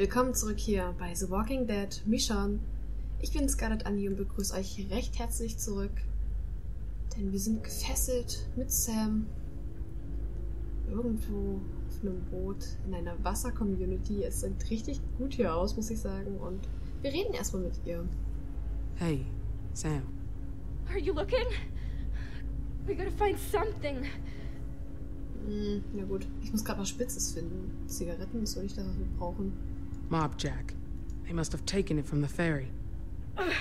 Willkommen zurück hier bei The Walking Dead Michonne. Ich bin Scarlett Annie und begrüße euch recht herzlich zurück. Denn wir sind gefesselt mit Sam irgendwo auf einem Boot in einer Wasser-Community. Es sieht richtig gut hier aus, muss ich sagen. Und wir reden erstmal mit ihr. Hey, Sam. Are you looking? We gotta find something. Hm, ja gut. Ich muss gerade was Spitzes finden. Zigaretten ist so nicht das, was wir brauchen. Mob Jack. They must have taken it from the ferry. Ugh.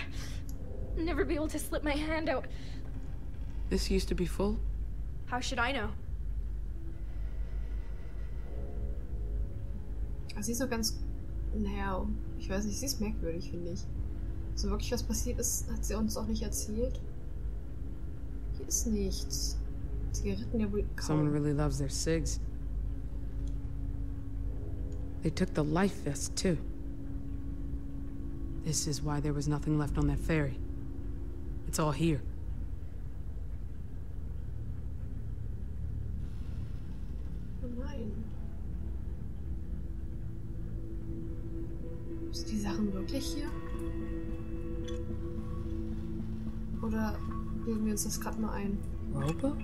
Never be able to slip my hand out. This used to be full? How should I know? Also sie ist noch ganz... Naja, ich weiß nicht, sie ist merkwürdig, finde ich. So wirklich was passiert ist, hat sie uns auch nicht erzählt. Hier ist nichts. Zigaretten ja wohl kaum. Someone really loves their cigs. They took the life vest, too. This is why there was nothing left on that ferry. It's all here. Oh nein. Sind die Sachen wirklich hier? Oder bilden wir uns das gerade nur ein? Roper?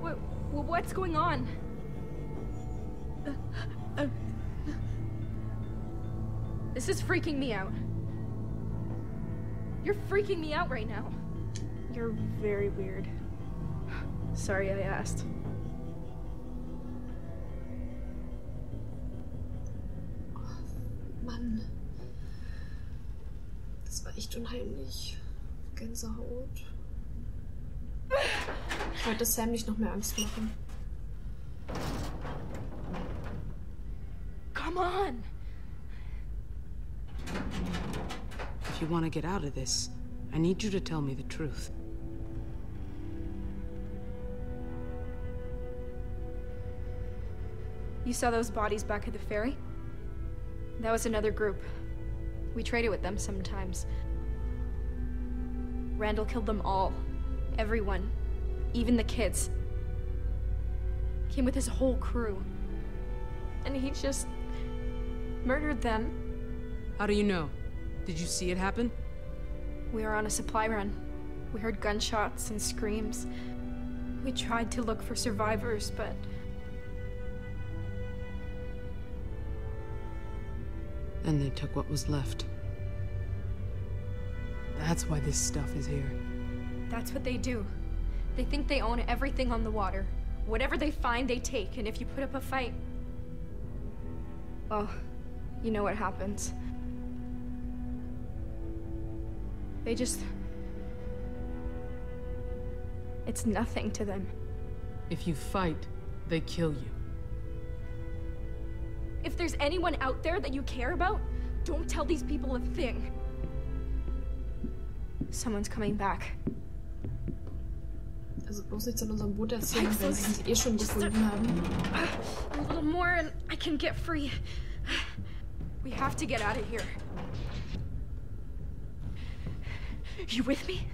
What, what's going on? This is freaking me out. You're freaking me out right now. You're very weird. Sorry I asked. Oh, das war echt unheimlich. Gänsehaut. Ich wollte Sam nicht noch mehr Angst machen. Come on! If you want to get out of this, I need you to tell me the truth. You saw those bodies back at the ferry? That was another group. We traded with them sometimes. Randall killed them all. Everyone. Even the kids. Came with his whole crew. And he just... murdered them. How do you know? Did you see it happen? We were on a supply run. We heard gunshots and screams. We tried to look for survivors, but... Then they took what was left. That's why this stuff is here. That's what they do. They think they own everything on the water. Whatever they find, they take, and if you put up a fight... Well, you know what happens. They just... It's nothing to them. If you fight, they kill you. If there's anyone out there that you care about, don't tell these people a thing. Someone's coming back. Also bloß nichts an unserem Boot erzählen, weil sie uns eh schon gefunden haben. A little more and I can get free. We have to get out of here. You with me?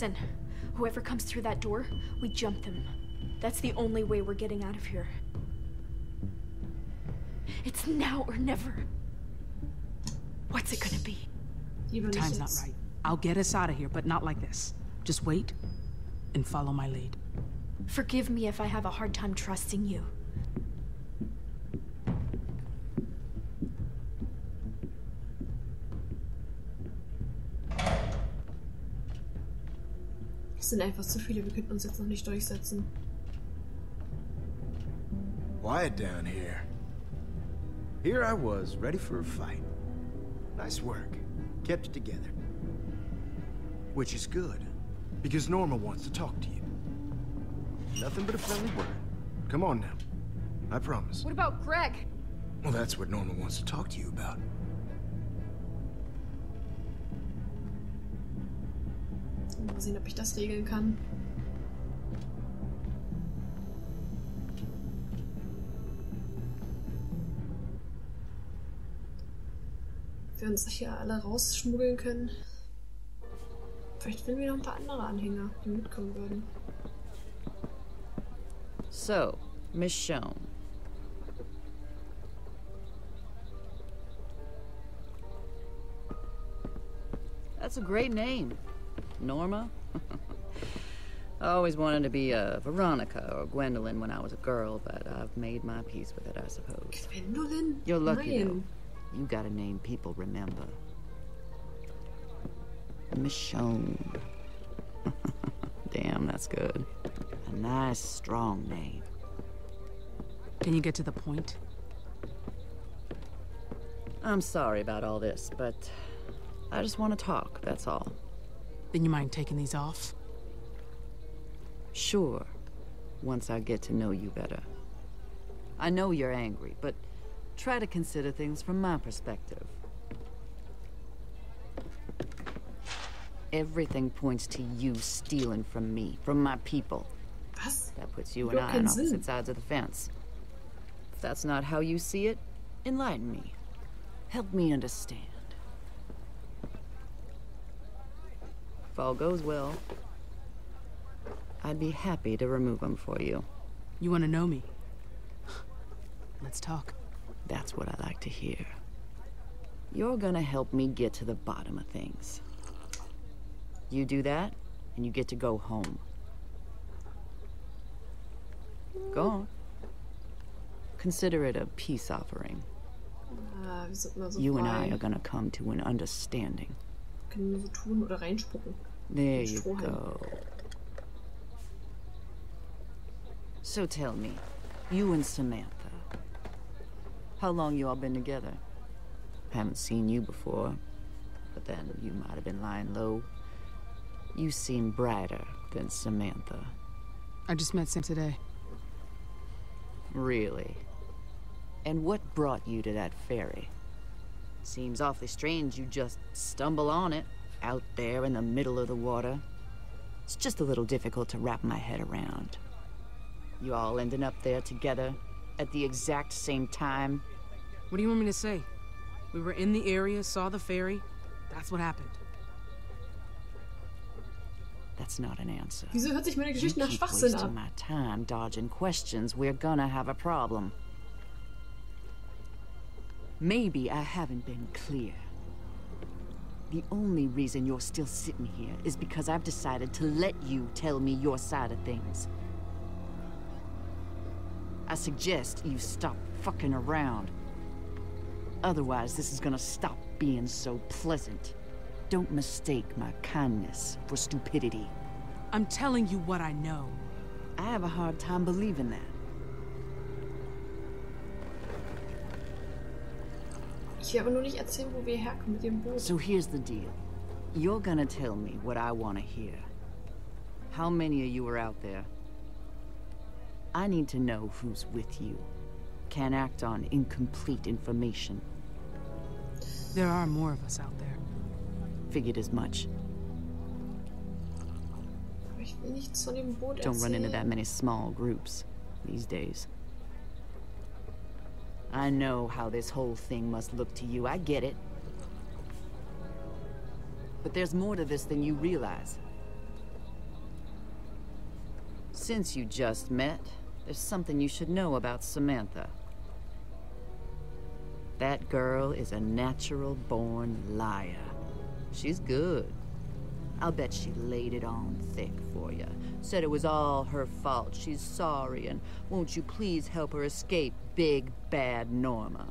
Listen, whoever comes through that door, we jump them. That's the only way we're getting out of here. It's now or never. What's it gonna be? Lieber Time's not right. I'll get us out of here, but not like this. Just wait and follow my lead. Forgive me if I have a hard time trusting you. Es sind einfach zu viele, wir könnten uns jetzt noch nicht durchsetzen. Quiet down here. Here I was, ready for a fight. Nice work. Kept it together. Which is good, because Norma wants to talk to you. Nothing but a friendly word. Come on now. I promise. What about Greg? Well, that's what Norma wants to talk to you about. Mal sehen, ob ich das regeln kann. wir uns hier alle rausschmuggeln können. Vielleicht finden wir noch ein paar andere Anhänger, die mitkommen würden. So, Michonne. That's a great name. Norma? I always wanted to be a Veronica or Gwendolyn when I was a girl, but I've made my peace with it, I suppose. Gwendolyn? You're lucky, Nein. though. You got a name people remember. Michonne. Damn, that's good. A nice, strong name. Can you get to the point? I'm sorry about all this, but I just want to talk, that's all. Then you mind taking these off? Sure, once I get to know you better. I know you're angry, but try to consider things from my perspective. Everything points to you stealing from me, from my people. Was? That puts you You and I on opposite sides of the fence. If that's not how you see it, enlighten me. Help me understand. If all goes well, I'd be happy to remove them for you. You want to know me? Let's talk. That's what I like to hear. You're gonna help me get to the bottom of things. You do that, and you get to go home. Go on. Consider it a peace offering. Ah, wir sind immer so You and. I are gonna come to an understanding. Können nur so tun oder reinspucken. There you Strohhalm. go. So tell me, you and Samantha, how long you all been together? Haven't seen you before, but then you might have been lying low. You seem brighter than Samantha. I just met Sam today. Really? And what brought you to that ferry? Seems awfully strange you just stumble on it, out there in the middle of the water. It's just a little difficult to wrap my head around. You all ending up there together at the exact same time? What do you want me to say? We were in the area, saw the ferry. That's what happened. That's not an answer. Wieso hört sich meine You Geschichte nach keep Schwachsinn wasting my time dodging questions, we're gonna have a problem. Maybe I haven't been clear. The only reason you're still sitting here is because I've decided to let you tell me your side of things. I suggest you stop fucking around. Otherwise, this is gonna stop being so pleasant. Don't mistake my kindness for stupidity. I'm telling you what I know. I have a hard time believing that. Ich will aber nur nicht erzählen, wo wir herkommen mit dem Boot. So here's the deal. You're gonna tell me what I want to hear. How many of you are out there? I need to know who's with you. Can't act on incomplete information. There are more of us out there. Figured as much. Aber ich will nichts von dem Boot Don't run into that many small groups these days. I know how this whole thing must look to you. I get it. But there's more to this than you realize. Since you just met, there's something you should know about Samantha. That girl is a natural born liar. She's good. I'll bet she laid it on thick for you. Said it was all her fault. She's sorry, and won't you please help her escape big bad Norma?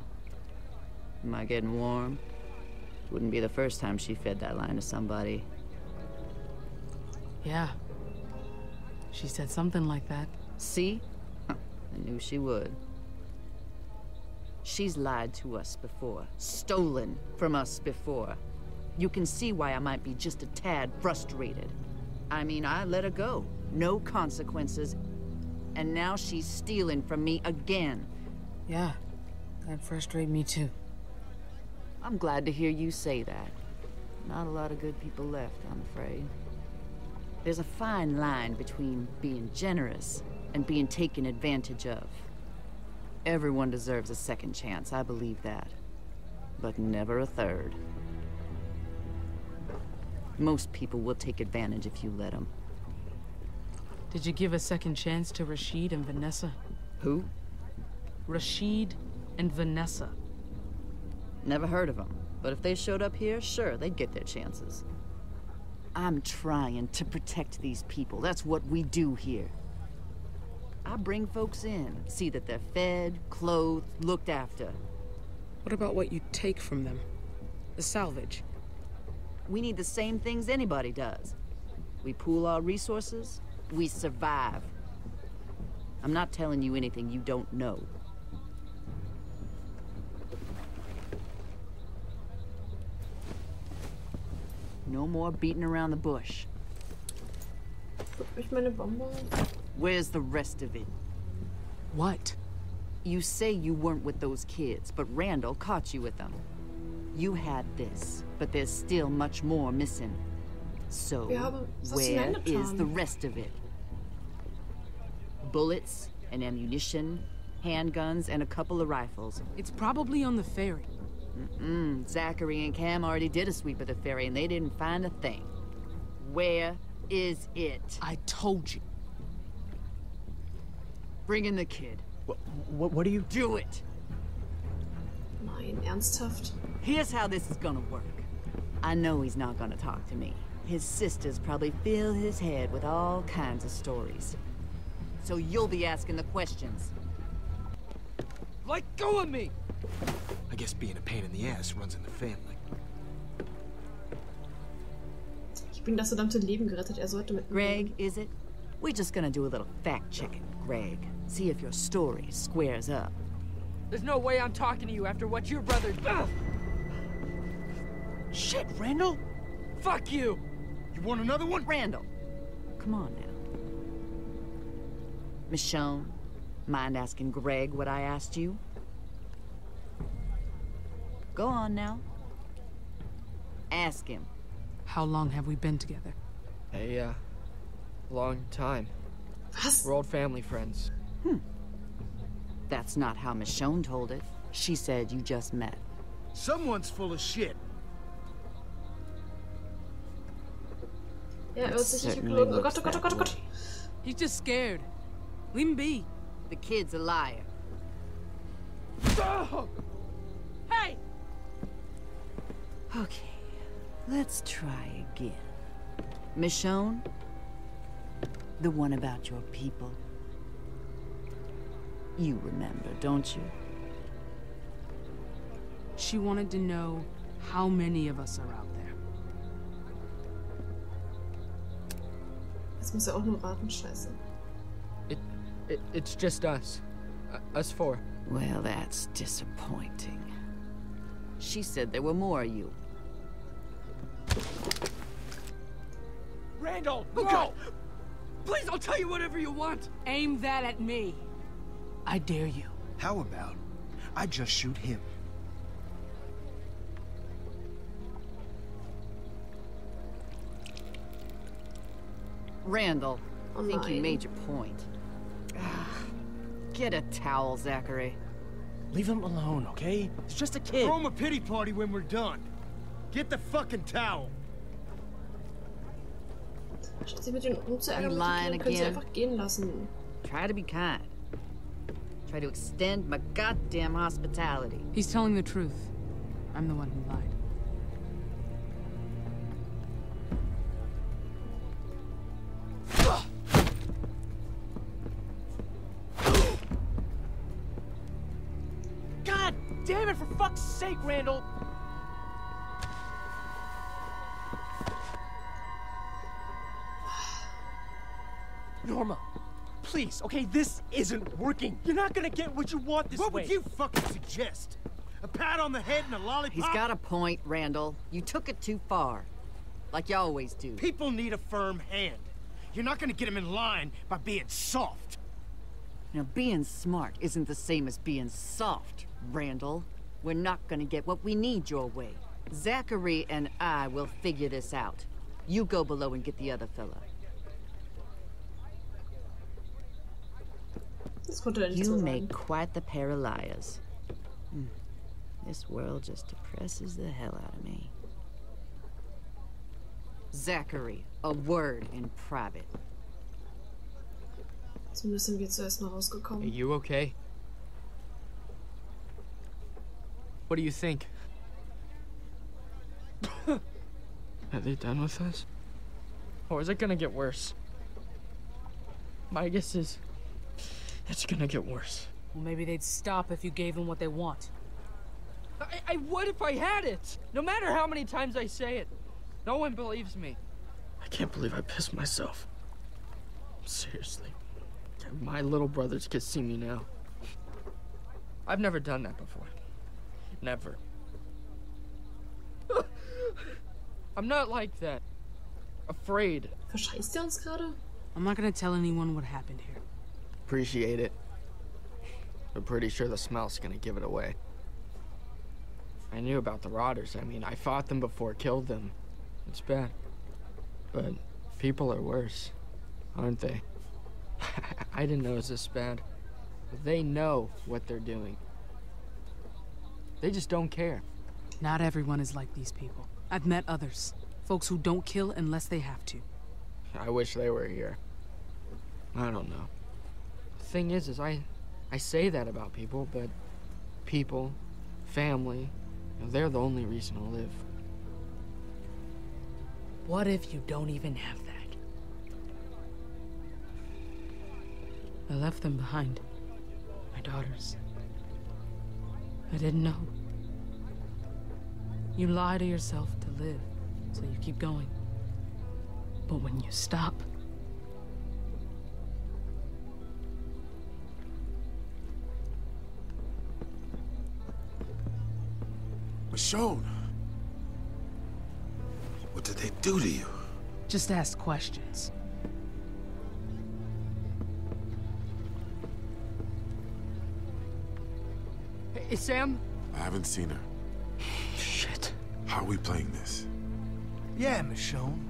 Am I getting warm? Wouldn't be the first time she fed that line to somebody. Yeah. She said something like that. See? Huh, I knew she would. She's lied to us before, stolen from us before. You can see why I might be just a tad frustrated. I mean, I let her go. No consequences. And now she's stealing from me again. Yeah. That frustrates me too. I'm glad to hear you say that. Not a lot of good people left, I'm afraid. There's a fine line between being generous and being taken advantage of. Everyone deserves a second chance, I believe that. But never a third. Most people will take advantage if you let them. Did you give a second chance to Rashid and Vanessa? Who? Rashid and Vanessa. Never heard of them. But if they showed up here, sure, they'd get their chances. I'm trying to protect these people. That's what we do here. I bring folks in, see that they're fed, clothed, looked after. What about what you take from them? The salvage. We need the same things anybody does. We pool our resources, we survive. I'm not telling you anything you don't know. No more beating around the bush. Guck mich meine Where's the rest of it? What? You say you weren't with those kids, but Randall caught you with them. You had this, but there's still much more missing. So, Wir haben was where hineingetan. is the rest of it? Bullets and ammunition, handguns, and a couple of rifles. It's probably on the ferry. Mm, Zachary and Cam already did a sweep of the ferry and they didn't find a thing. Where is it? I told you. Bring in the kid. What, what, what are you... Do it! Nein, ernsthaft? Here's how this is gonna work. I know he's not gonna talk to me. His sisters probably fill his head with all kinds of stories. So you'll be asking the questions. Let go of me! I guess being a pain in the ass runs in the family. Ich bin das verdammte Leben gerettet. Er sollte mit Greg, is it? We're just gonna do a little fact checking, Greg. See if your story squares up. There's no way I'm talking to you after what your brother. Ugh! Shit, Randall! Fuck you! You want another one? Randall, come on now. Michonne, mind asking Greg what I asked you? Go on now. Ask him. How long have we been together? A, uh, long time. Was? We're old family friends. That's not how Michonne told it. She said you just met. Someone's full of shit. Yeah, it was sicher Certainly gelogen. Oh Gott, oh Gott, oh that Gott, oh Gott. He's just scared. Leave him be. The kid's a liar. Hey! Okay, let's try again. Michonne? The one about your people. You remember, don't you? She wanted to know how many of us are out there. Jetzt muss er auch nur raten. Scheiße. It, it, it's just us. Uh, us four. Well, that's disappointing. She said there were more of you. Randall! no! Please, I'll tell you whatever you want! Aim that at me. I dare you. How about I just shoot him? Randall, Oh, I think you made your point. Get a towel, Zachary. Leave him alone, okay? It's just a kid. Throw him a pity party when we're done. Get the fucking towel. Statt sie mit den rumzuärgern, You mit lying sie again? einfach gehen lassen. Try to be kind. Try to extend my goddamn hospitality. He's telling the truth. I'm the one who lied. Norma, please, okay, this isn't working. You're not gonna get what you want this What way. What would you fucking suggest? A pat on the head and a lollipop? He's got a point, Randall. You took it too far. Like you always do. People need a firm hand. You're not gonna get him in line by being soft. Now, being smart isn't the same as being soft, Randall. We're not gonna get what we need your way. Zachary and I will figure this out. You go below and get the other fella. Das konnte er nicht You so sagen. make quite the pair of liars. Hmm. This world just depresses the hell out of me. Zachary, a word in private. Zumindest sind wir zuerst mal Are you okay? What do you think? Are they done with us? Or is it gonna get worse? My guess is it's gonna get worse. Well, maybe they'd stop if you gave them what they want. I, I would if I had it. No matter how many times I say it, no one believes me. I can't believe I pissed myself. Seriously. My little brothers can see me now. I've never done that before. Never. I'm not like that. Afraid. Verscheißt er uns gerade? I'm not gonna tell anyone what happened here. Appreciate it. I'm pretty sure the smell's gonna give it away. I knew about the rotters. I mean, I fought them before, killed them. It's bad. But people are worse, aren't they? I didn't know it was this bad. They know what they're doing. They just don't care. Not everyone is like these people. I've met others. Folks who don't kill unless they have to. I wish they were here. I don't know. Thing is, is I, I say that about people, but people, family, you know, they're the only reason to live. What if you don't even have that? I left them behind. My daughters. I didn't know. You lie to yourself to live, so you keep going. But when you stop, Michonne! What did they do to you? just ask questions. Hey, Sam? I haven't seen her. Shit. How are we playing this? Yeah, Michonne.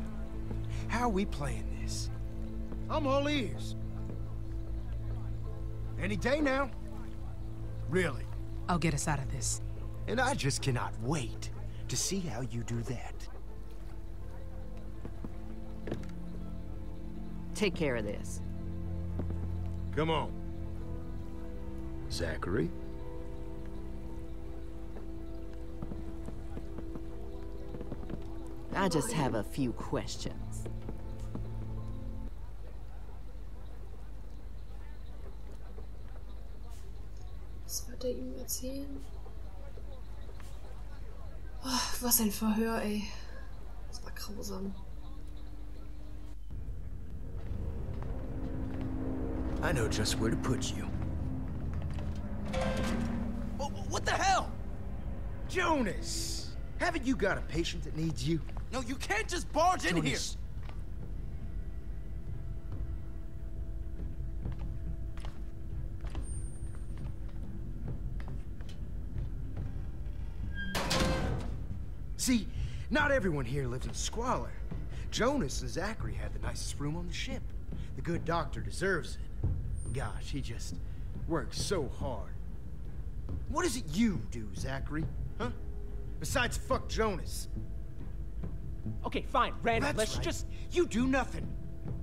How are we playing this? I'm all ears. Any day now. Really. I'll get us out of this. And I just cannot wait to see how you do that. Take care of this. Come on. Zachary? I just have a few questions. Was wird er ihm erzählen? Was ein Verhör, ey. Das war grausam. I know just where to put you. What, what the hell? Jonas! Haven't you got a patient that needs you? No, you can't just barge in here. See, not everyone here lives in squalor. Jonas and Zachary had the nicest room on the ship. The good doctor deserves it. Gosh, he just works so hard. What is it you do, Zachary? Huh? Besides fuck Jonas. Okay, fine, Randall, That's let's right. just... You do nothing.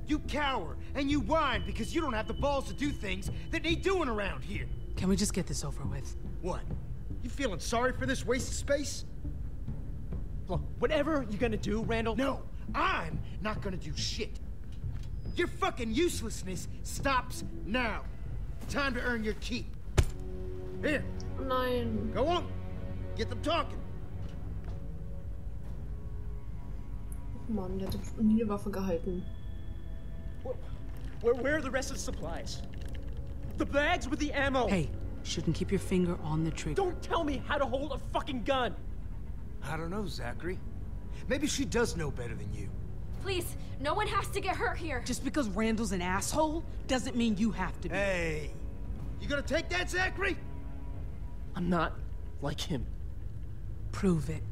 You cower and you whine because you don't have the balls to do things that need doing around here. Can we just get this over with? What? You feeling sorry for this waste of space? Look, whatever you're gonna do, Randall... No, I'm not gonna do shit. Your fucking uselessness stops now. Time to earn your keep. Here, nein. go on. Get them talking. Oh Mann, der hat nie eine Waffe gehalten. Where, where are the rest of the supplies? The bags with the ammo! Hey, shouldn't keep your finger on the trigger. Don't tell me how to hold a fucking gun! I don't know, Zachary. Maybe she does know better than you. Please, no one has to get hurt here. Just because Randall's an asshole doesn't mean you have to be. Hey, you gonna take that, Zachary? I'm not like him. Prove it.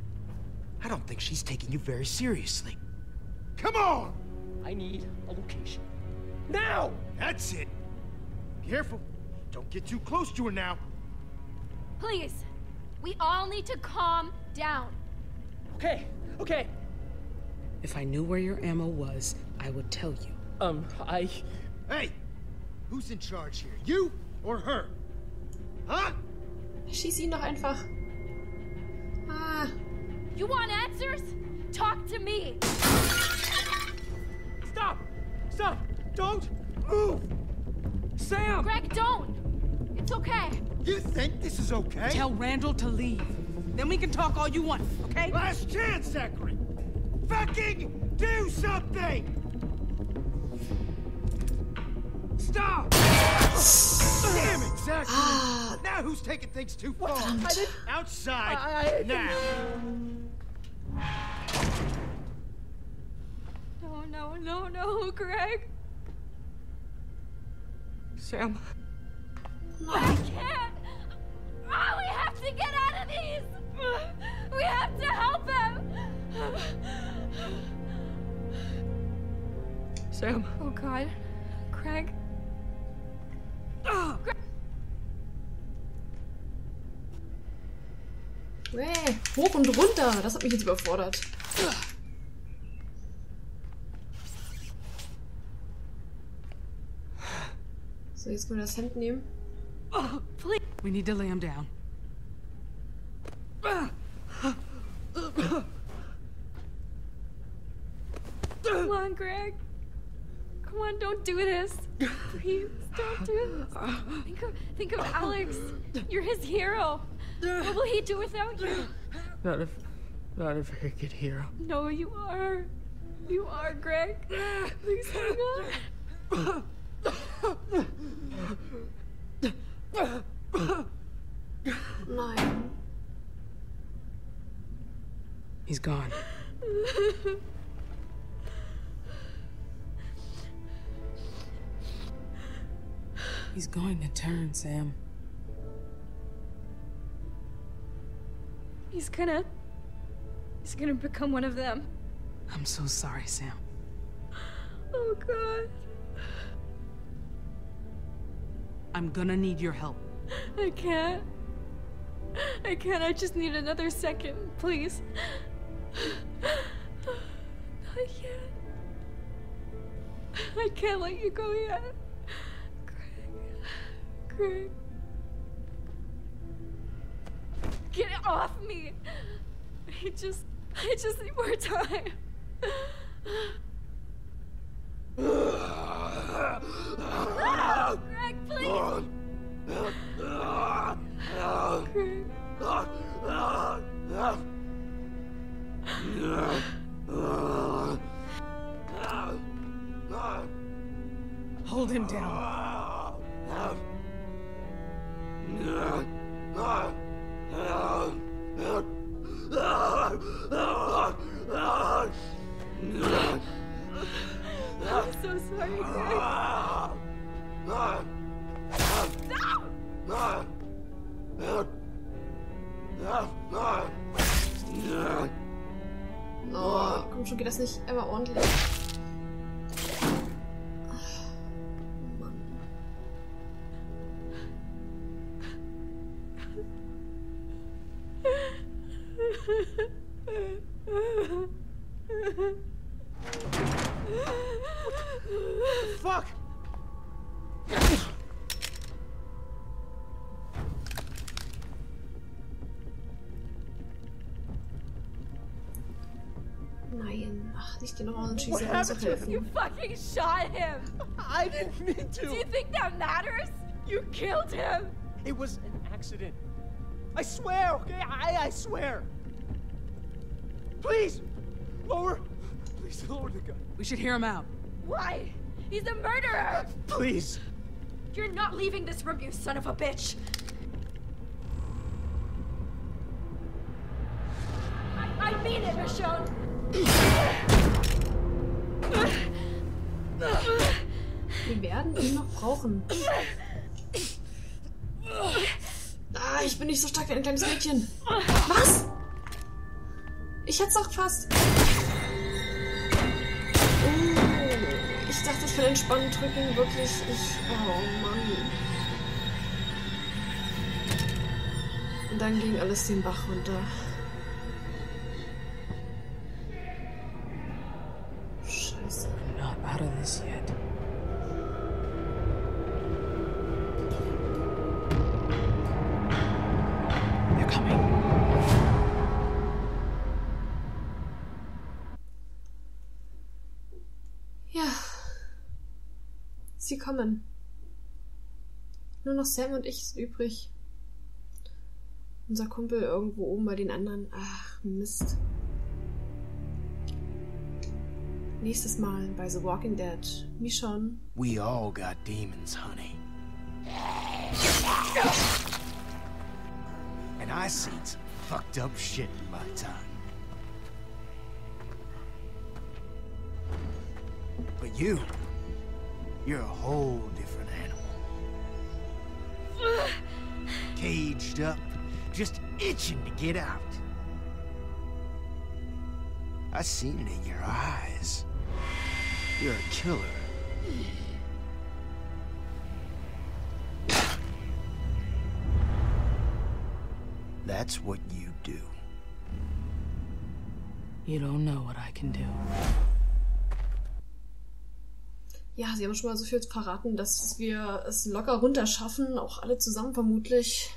I don't think she's taking you very seriously. Come on! I need a location. Now! That's it. Careful. Don't get too close to her now. Please, we all need to calm down. Okay, okay. If I knew where your ammo was, I would tell you. Um, I... Hey! Who's in charge here? You or her? Huh? Schieß ihn doch einfach. Ah, You want answers? Talk to me. Stop! Stop! Don't move! Sam! Greg, don't. It's okay. You think this is okay? Tell Randall to leave. Then we can talk all you want, okay? Last chance, Zachary! Fucking do something! Stop! Damn it, Zachary! Ah. now who's taking things too far? Outside, I- I- now! No, no, no, no, Greg. Sam, I can't. Oh, We have to help him. Sam, Oh God, Greg. Wäh, hoch und runter. Das hat mich jetzt überfordert. So, jetzt können wir das Hemd nehmen. Oh, we need to lay him down. Come on, Greg. Come on, don't do this. Please, don't do this. Think of, think of Alex. You're his hero. What will he do without you? not a, not a very good hero. No, you are. You are, Greg. Please hang on. Nein. He's gone. He's going to turn, Sam. He's gonna. He's gonna become one of them. I'm so sorry, Sam. Oh, God. I'm gonna need your help. I can't. I can't. I just need another second, please. Not yet. I can't let you go yet. Greg. Get it off me. I just. I just need more time. No! Greg, please! Greg. Nein. Ach, nicht den Orange What schießen, muss happened to him? helfen. You fucking shot him! I didn't mean to! Do you think that matters? You killed him! It was an accident. I swear, okay? I, I swear. Please! Lower! Please lower the gun. We should hear him out. Why? He's a murderer! Please! You're not leaving this room, you son of a bitch! I, I mean it, Michonne! Wir werden ihn noch brauchen. Ah, ich bin nicht so stark wie ein kleines Mädchen. Was? Ich hätte es auch fast. Oh, ich dachte, ich kann entspannen drücken. Wirklich, ich... Oh Mann. Und dann ging alles den Bach runter. Sie kommen. Nur noch Sam und ich sind übrig. Unser Kumpel irgendwo oben bei den anderen. Ach, Mist. Nächstes Mal bei The Walking Dead. Michonne. We all got demons, honey. And I seen some fucked up shit in my time. But you, you're a whole different animal. Caged up, just itching to get out. I seen it in your eyes. You're a killer. That's what you do. You don't know what I can do. Ja, sie haben schon mal so viel verraten, dass wir es locker runterschaffen. Auch alle zusammen vermutlich.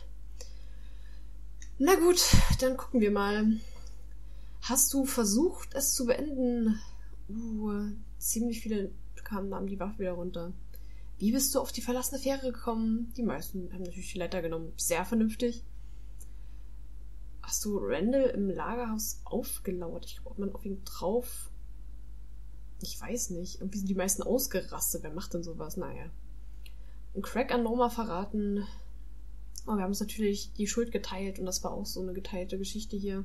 Na gut, dann gucken wir mal. Hast du versucht, es zu beenden? Uh, ziemlich viele kamen, nahmen die Waffe wieder runter. Wie bist du auf die verlassene Fähre gekommen? Die meisten haben natürlich die Leiter genommen. Sehr vernünftig. Hast du Randall im Lagerhaus aufgelauert? Ich glaube, man auf ihn drauf. Ich weiß nicht. Irgendwie sind die meisten ausgerastet. Wer macht denn sowas? Naja. Und Craig an Norma verraten. Oh, wir haben uns natürlich die Schuld geteilt und das war auch so eine geteilte Geschichte hier.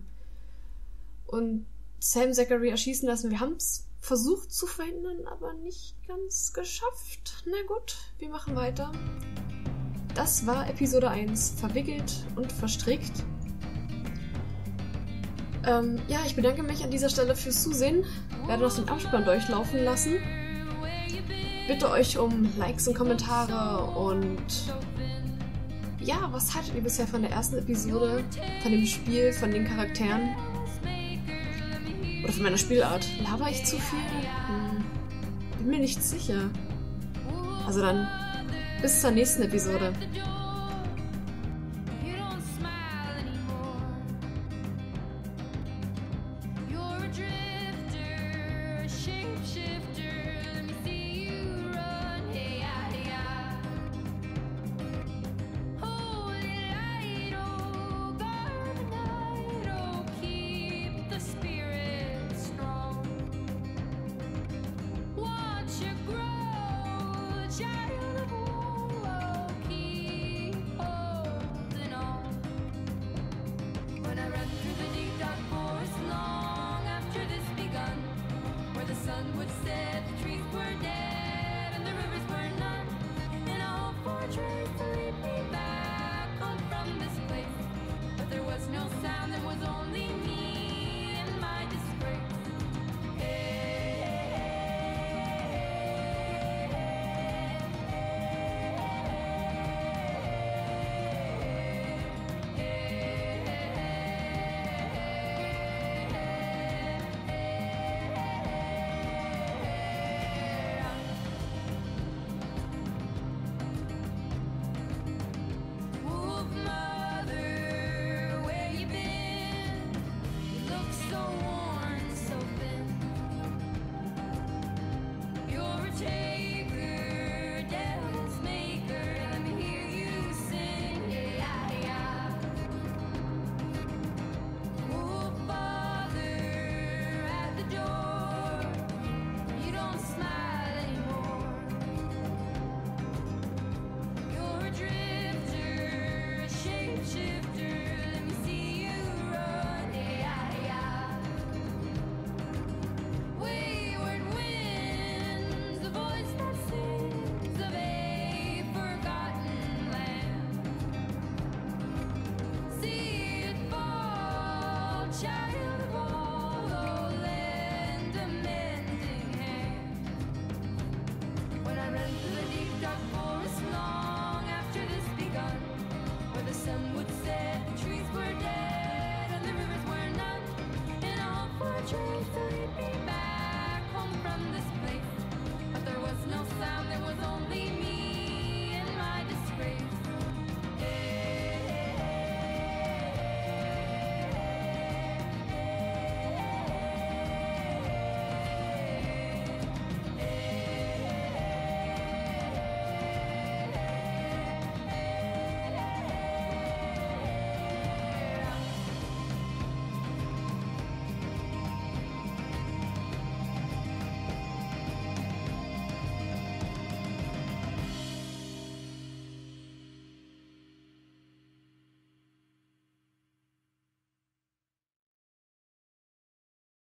Und Sam Zachary erschießen lassen. Wir haben es versucht zu verhindern, aber nicht ganz geschafft. Na gut, wir machen weiter. Das war Episode 1. Verwickelt und verstrickt. Ähm, ja, ich bedanke mich an dieser Stelle fürs Zusehen. Werde noch den Abspann durchlaufen lassen. Bitte euch um Likes und Kommentare und ja, was haltet ihr bisher von der ersten Episode, von dem Spiel, von den Charakteren? Oder von meiner Spielart? Laber ich zu viel? Hm, bin mir nicht sicher. Also dann, bis zur nächsten Episode.